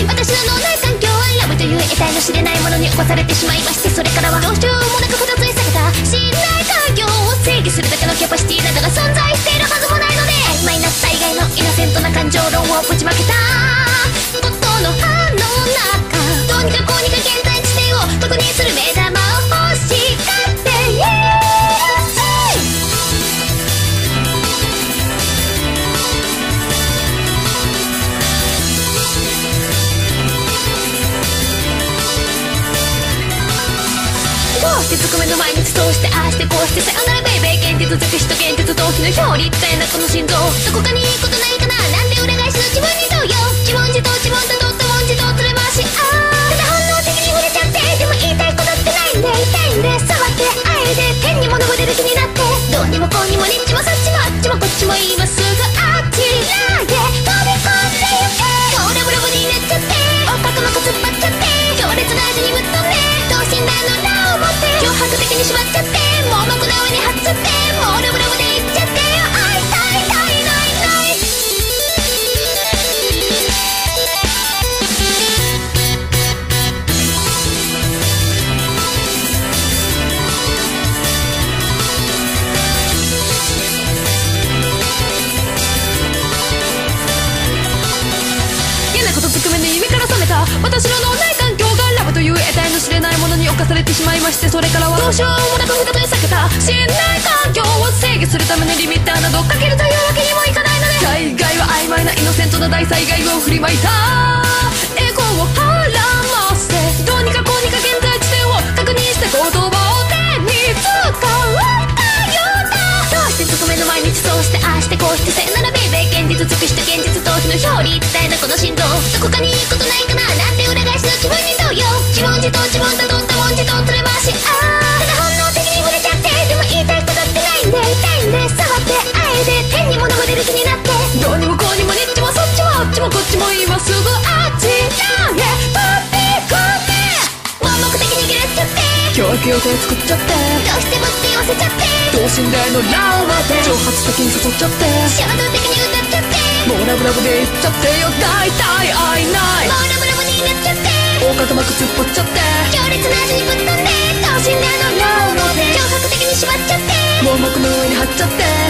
私の脳内環境はラブという得体の知れないものに起こされてしまいましてそれからはどうしようもなく複雑に避けた。信頼環境を制御するだけのキャパシティなどが存在しているはずもないので曖昧な災害のイノセントな感情論をぶちまけた。てつくめの毎日そうしてああしてこうしてさよならベイベー現実尽くしと現実逃避の表裏一体なこの心臓。どこかにいいことないかな？脅迫的に縛っちゃって盲目な上に張っちゃってもうラブラブでいっちゃってよ会いたいたいないない嫌なことつくめの夢から覚めた私の脳内環境がラブという得体の知れないものに侵されてしまいましてそれからはどうしようもなく再び避けた信頼環境を制御するためのリミッターなどかけるというわけにもいかないので大概は曖昧なイノセントな大災害を振りまいた。エゴをはらませどうにかこうにか現在地点を確認して。言葉を手に使うだどうしてつくめの毎日そうしてああしてこうしてさよならベイベー現実尽くしと現実逃避の表裏一体なこの心臓どこかにいいで触ってあえて天にも昇れる気になって。どうにもこうにもにっちもそっちもあっちもこっちも今すぐあっち。らへ飛び込んで盲目的にギレっちゃって。教育予定作っちゃって。どうしてもって言わせちゃって。等身大のラブで挑発的に誘っちゃって。衝動的に歌っちゃって。もうラブラブで言っちゃって。よ大体会いない。もうラブラブになっちゃって。横隔膜突っ張っちゃって。強烈な味にぶっ飛んで。等身大の盲目の上に貼っちゃって